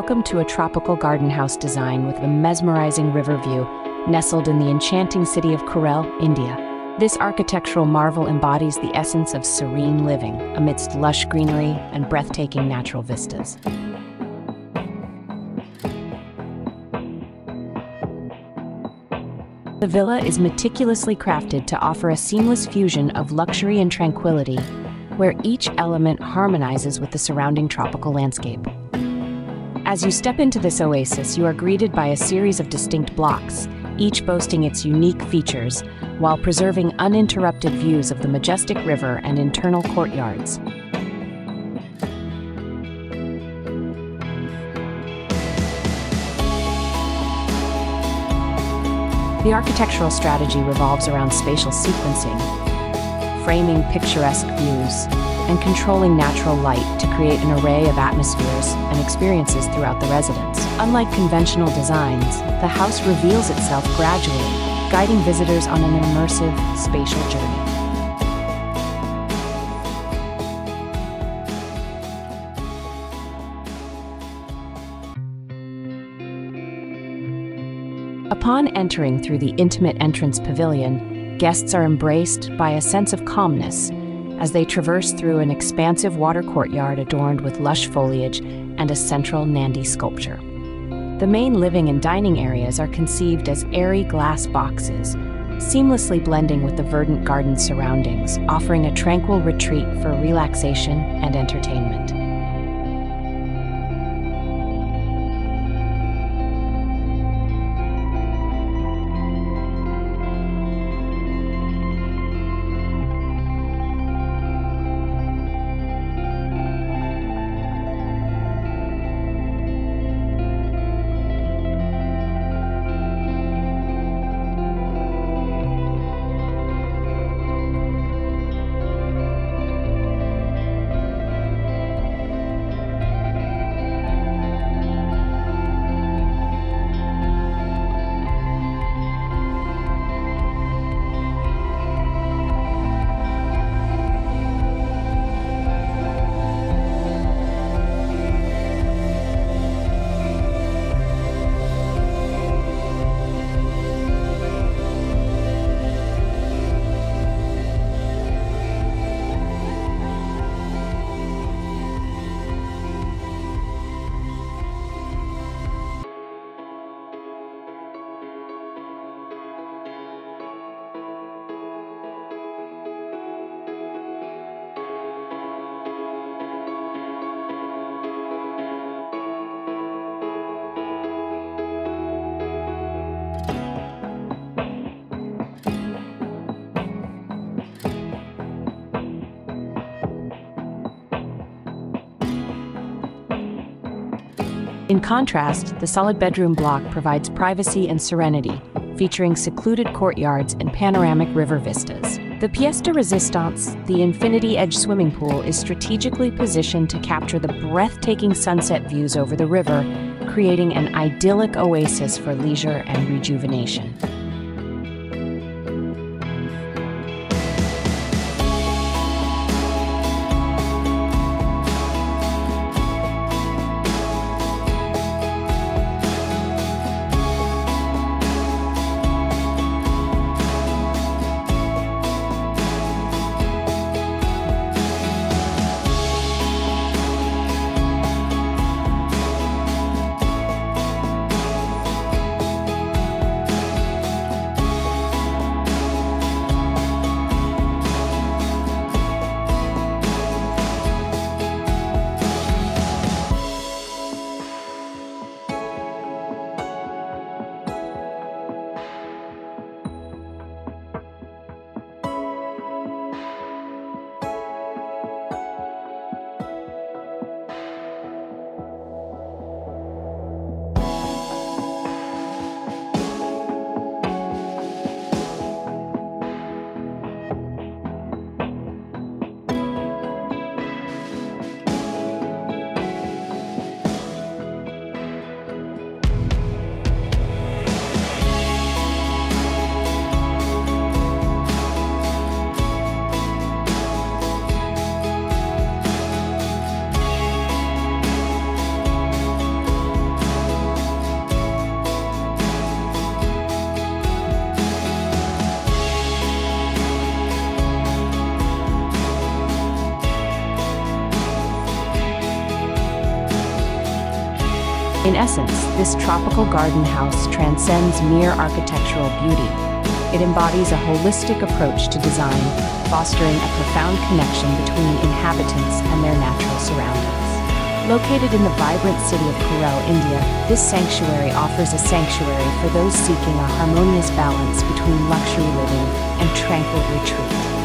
Welcome to a tropical garden house design with a mesmerizing river view, nestled in the enchanting city of Kurel, India. This architectural marvel embodies the essence of serene living amidst lush greenery and breathtaking natural vistas. The villa is meticulously crafted to offer a seamless fusion of luxury and tranquility, where each element harmonizes with the surrounding tropical landscape. As you step into this oasis, you are greeted by a series of distinct blocks, each boasting its unique features, while preserving uninterrupted views of the majestic river and internal courtyards. The architectural strategy revolves around spatial sequencing, framing picturesque views, and controlling natural light to create an array of atmospheres and experiences throughout the residence. Unlike conventional designs, the house reveals itself gradually, guiding visitors on an immersive spatial journey. Upon entering through the intimate entrance pavilion, guests are embraced by a sense of calmness as they traverse through an expansive water courtyard adorned with lush foliage and a central Nandi sculpture. The main living and dining areas are conceived as airy glass boxes, seamlessly blending with the verdant garden surroundings, offering a tranquil retreat for relaxation and entertainment. In contrast, the solid bedroom block provides privacy and serenity, featuring secluded courtyards and panoramic river vistas. The pièce de résistance, the infinity edge swimming pool, is strategically positioned to capture the breathtaking sunset views over the river, creating an idyllic oasis for leisure and rejuvenation. In essence, this tropical garden house transcends mere architectural beauty. It embodies a holistic approach to design, fostering a profound connection between inhabitants and their natural surroundings. Located in the vibrant city of Kurel, India, this sanctuary offers a sanctuary for those seeking a harmonious balance between luxury living and tranquil retreat.